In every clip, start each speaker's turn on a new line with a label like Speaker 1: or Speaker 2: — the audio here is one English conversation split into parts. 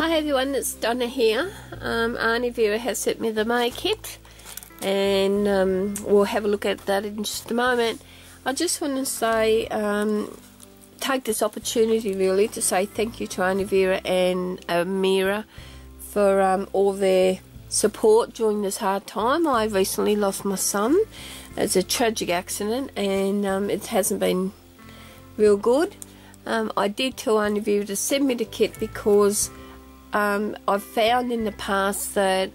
Speaker 1: Hi everyone, it's Donna here. Um, Aunty Vera has sent me the May kit and um, we'll have a look at that in just a moment. I just want to say, um, take this opportunity really to say thank you to Aunty Vera and Amira for um, all their support during this hard time. I recently lost my son. It's a tragic accident and um, it hasn't been real good. Um, I did tell Aunty Vera to send me the kit because um, I've found in the past that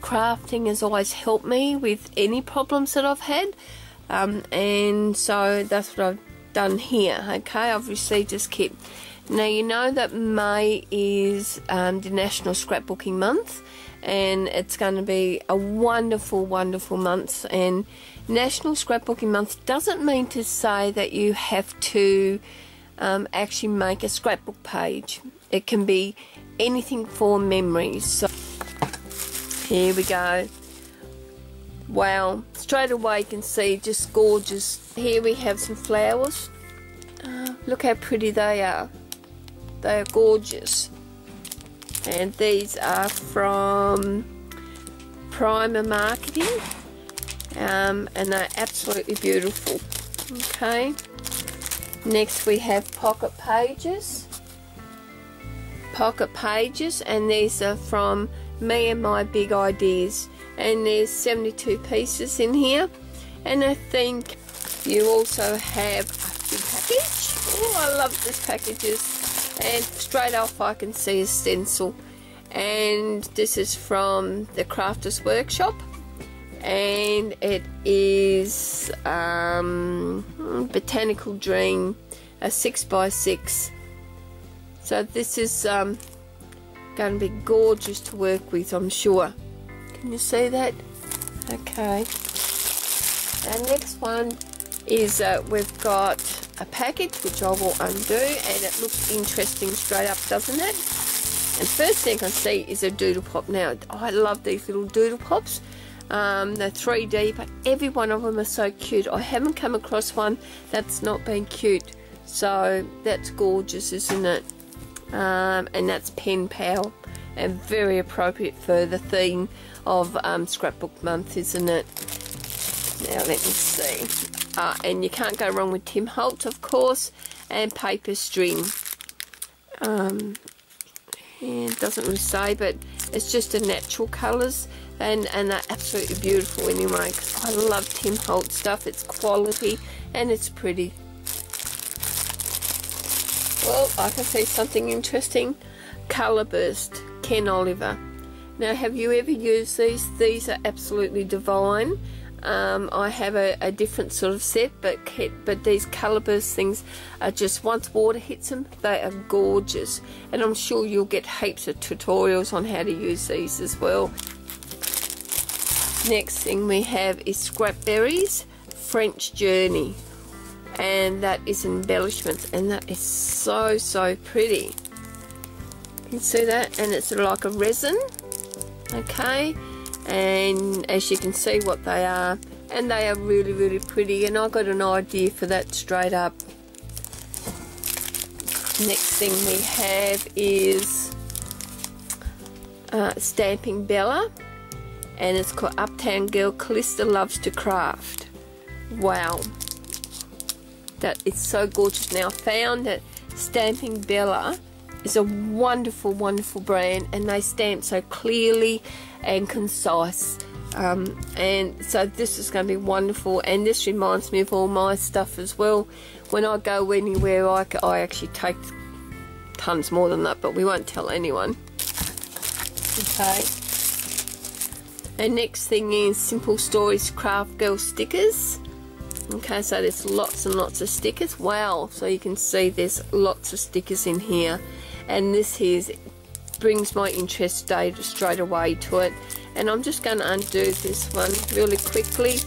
Speaker 1: crafting has always helped me with any problems that I've had. Um, and so that's what I've done here okay? I've received this kit now you know that May is um, the National Scrapbooking Month and it's going to be a wonderful wonderful month and National Scrapbooking Month doesn't mean to say that you have to um, actually make a scrapbook page. It can be anything for memories. So here we go. Wow, straight away you can see just gorgeous. Here we have some flowers. Uh, look how pretty they are. They are gorgeous. And these are from Prima Marketing. Um, and they're absolutely beautiful. Okay. Next we have pocket pages pocket pages and these are from me and my big ideas. And there's 72 pieces in here. And I think you also have a big package oh I love these packages. And straight off I can see a stencil. And this is from the Crafters Workshop. And it is um, Botanical Dream a 6 by 6 so this is um, going to be gorgeous to work with, I'm sure. Can you see that? Okay. Our next one is uh, we've got a package which I will undo and it looks interesting straight up, doesn't it? And first thing I see is a doodle pop. Now, I love these little doodle pops. Um, they're 3D, but every one of them are so cute. I haven't come across one that's not been cute. So that's gorgeous, isn't it? Um, and that's Pen Pal and very appropriate for the theme of um, scrapbook month isn't it? Now let me see. Uh, and you can't go wrong with Tim Holtz of course and paper string. Um, it doesn't really say but it's just a natural colours and, and they're absolutely beautiful anyway I love Tim Holtz stuff. It's quality and it's pretty well, I can see something interesting. Colour Ken Oliver. Now, have you ever used these? These are absolutely divine. Um, I have a, a, different sort of set, but but these colour things are just once water hits them, they are gorgeous. And I'm sure you'll get heaps of tutorials on how to use these as well. Next thing we have is ScrapBerry's French Journey and that is embellishments and that is so so pretty. You can see that and it's like a resin okay? And as you can see what they are and they are really really pretty and I got an idea for that straight up. Next thing we have is uh, Stamping Bella and it's called Uptown Girl Callista Loves to Craft. Wow that it's so gorgeous. Now I found that Stamping Bella is a wonderful, wonderful brand and they stamp so clearly and concise. Um, and so this is going to be wonderful and this reminds me of all my stuff as well. When I go anywhere I, I actually take tons more than that but we won't tell anyone. Okay. And next thing is Simple Stories Craft Girl stickers. Okay, so there's lots and lots of stickers. Wow, so you can see there's lots of stickers in here. And this here brings my interest straight away to it. And I'm just going to undo this one really quickly.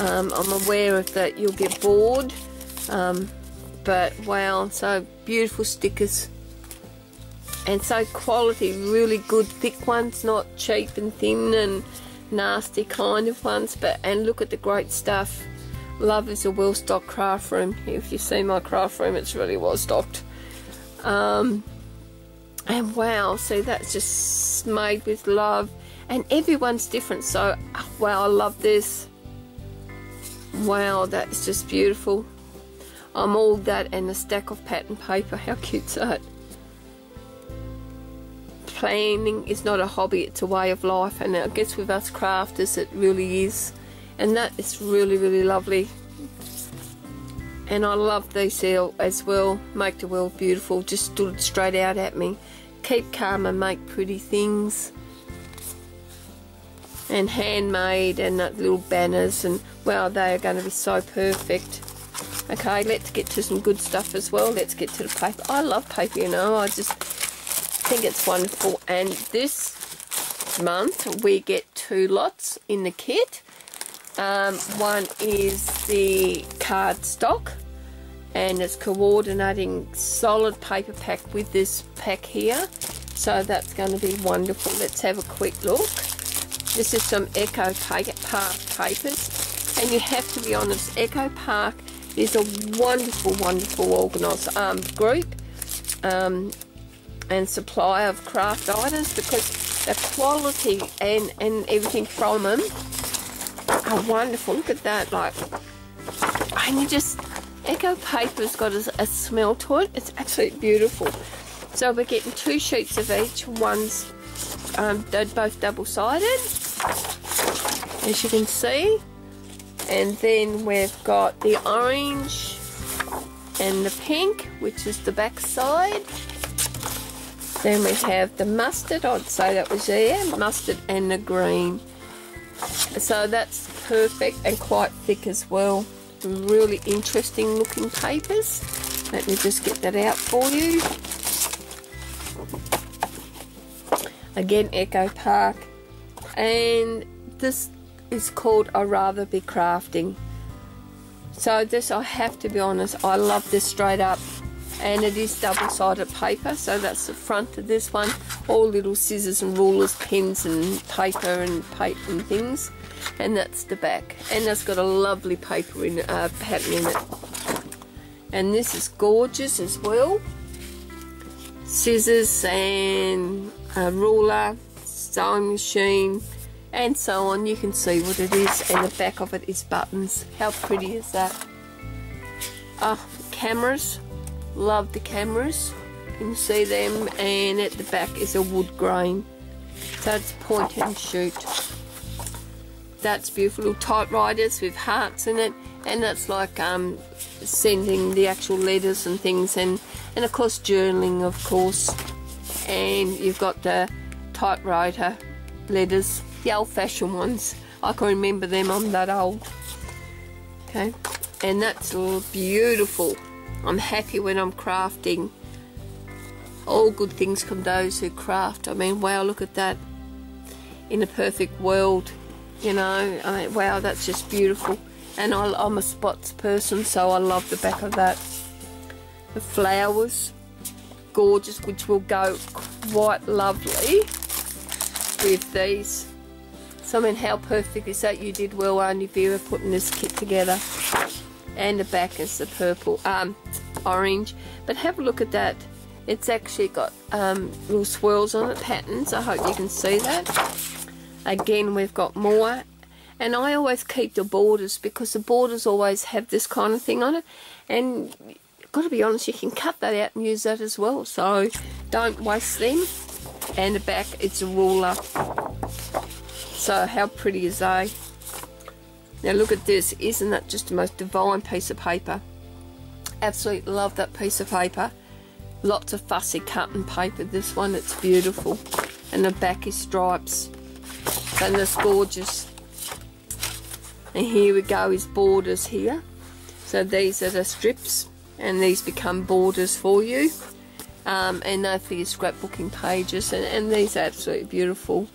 Speaker 1: Um, I'm aware of that you'll get bored. Um, but wow, so beautiful stickers. And so quality, really good thick ones, not cheap and thin and nasty kind of ones. But And look at the great stuff Love is a well stocked craft room. If you see my craft room, it's really well stocked. Um, and wow see that's just made with love. And everyone's different so wow I love this. Wow that's just beautiful. I'm all that and a stack of pattern paper. How cute's that? Planning is not a hobby it's a way of life. And I guess with us crafters it really is and that is really really lovely. And I love these as well. Make the world beautiful. Just stood straight out at me. Keep calm and make pretty things. And handmade and that little banners. And well they are going to be so perfect. Okay let's get to some good stuff as well. Let's get to the paper. I love paper you know. I just think it's wonderful. And this month we get two lots in the kit um, one is the card stock and it's coordinating solid paper pack with this pack here. So that's going to be wonderful. Let's have a quick look. This is some Echo Park papers. And you have to be honest Echo Park is a wonderful wonderful organised um, group um, and supply of craft items because the quality and, and everything from them are wonderful look at that like and you just Echo Paper's got a, a smell to it. It's absolutely beautiful. So we're getting two sheets of each. One's um, they're both double-sided, as you can see. And then we've got the orange and the pink, which is the back side. Then we have the mustard, I'd say that was there, mustard and the green. So that's perfect and quite thick as well some really interesting looking papers. Let me just get that out for you. Again, Echo Park. And this is called I Rather Be Crafting. So this, I have to be honest, I love this straight up. And it is double-sided paper, so that's the front of this one. All little scissors and rulers, pens and paper and paper and things. And that's the back. And that's got a lovely paper in uh, pattern in it. And this is gorgeous as well. Scissors and a ruler sewing machine and so on. You can see what it is and the back of it is buttons. How pretty is that? Ah cameras love the cameras. You can see them and at the back is a wood grain. So it's point and shoot. That's beautiful. Little typewriters with hearts in it and that's like um, sending the actual letters and things and and of course journaling of course. And you've got the typewriter letters the old-fashioned ones. I can remember them. I'm that old. Okay. And that's all beautiful I'm happy when I'm crafting. All good things come those who craft. I mean wow look at that. In a perfect world you know I mean, wow that's just beautiful. And I, I'm a spots person so I love the back of that. The flowers gorgeous which will go quite lovely with these. So I mean how perfect is that? You did well Aunty Vera putting this kit together and the back is the purple um orange but have a look at that it's actually got um, little swirls on it patterns I hope you can see that Again, we've got more. And I always keep the borders because the borders always have this kind of thing on it. And got to be honest, you can cut that out and use that as well. So don't waste them. And the back, it's a ruler. So how pretty is they? Now look at this. Isn't that just the most divine piece of paper? Absolutely love that piece of paper. Lots of fussy cutting paper. This one, it's beautiful. And the back is stripes and it's gorgeous and here we go is borders here so these are the strips and these become borders for you um, and they're for your scrapbooking pages and, and these are absolutely beautiful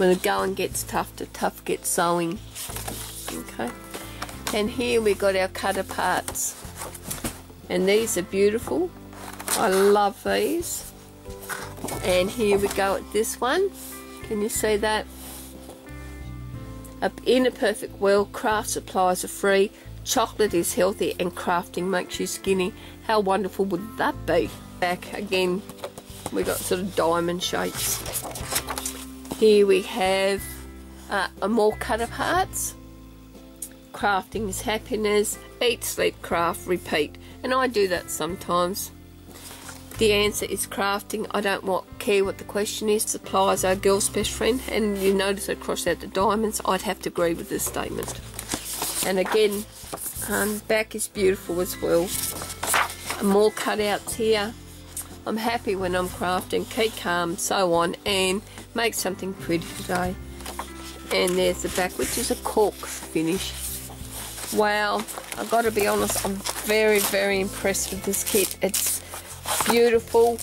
Speaker 1: when the going gets tough the tough gets sewing okay and here we got our cutter parts and these are beautiful I love these and here we go at this one can you see that? In a perfect world, craft supplies are free, chocolate is healthy, and crafting makes you skinny. How wonderful would that be? Back again, we got sort of diamond shapes. Here we have uh, a more cut parts. Crafting is happiness. Eat, sleep, craft, repeat. And I do that sometimes. The answer is crafting. I don't want, care what the question is. Supplies are girl's best friend. And you notice I crossed out the diamonds. I'd have to agree with this statement. And again, um, back is beautiful as well. More cutouts here. I'm happy when I'm crafting, keep calm, so on, and make something pretty today. And there's the back, which is a cork finish. Wow, I've got to be honest, I'm very, very impressed with this kit. It's beautiful.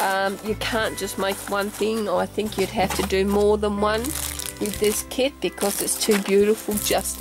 Speaker 1: Um, you can't just make one thing. I think you'd have to do more than one with this kit because it's too beautiful just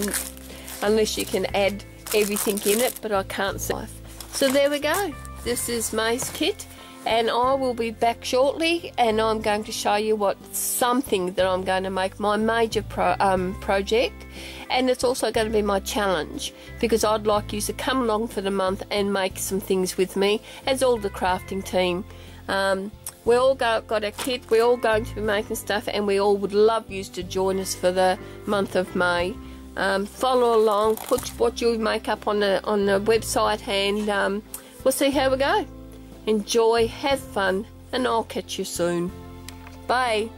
Speaker 1: unless you can add everything in it, but I can't see. So there we go. This is May's kit and I will be back shortly and I'm going to show you what something that I'm going to make my major pro, um, project. And it's also going to be my challenge because I'd like you to come along for the month and make some things with me as all the crafting team. Um, we all got, got a kit we're all going to be making stuff and we all would love you to join us for the month of May. Um, follow along put what you make up on the on the website and um, we'll see how we go Enjoy, have fun, and I'll catch you soon. Bye.